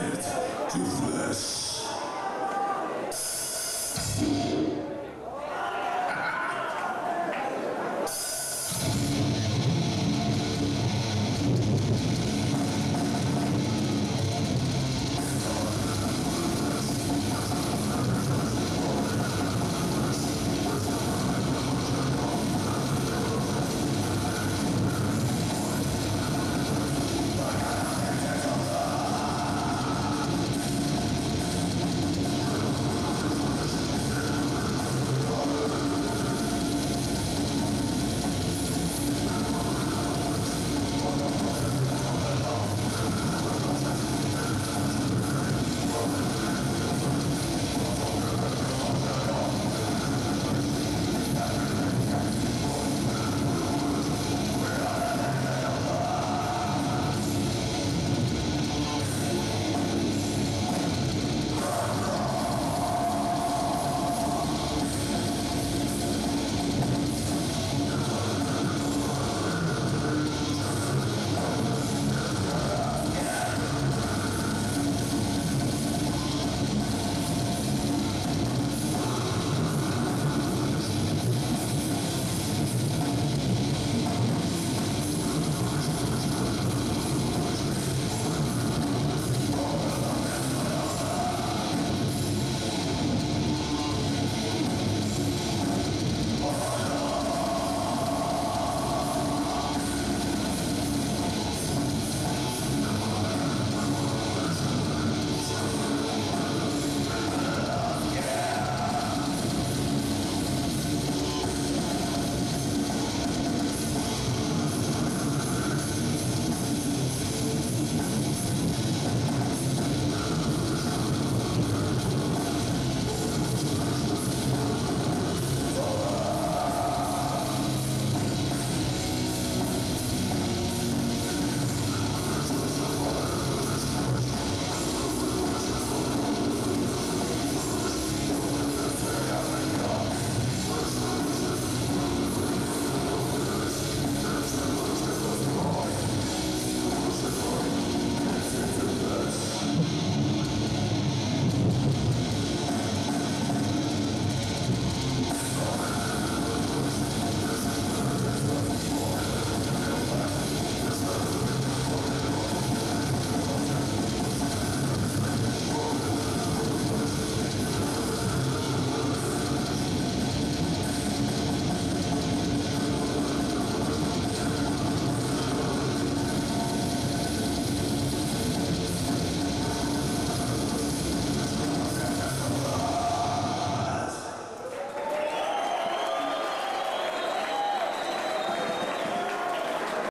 addicted to this.